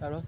Alo